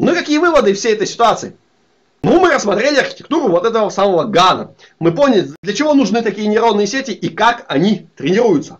Ну и какие выводы всей этой ситуации? Ну, мы рассмотрели архитектуру вот этого самого Гана. Мы поняли, для чего нужны такие нейронные сети и как они тренируются.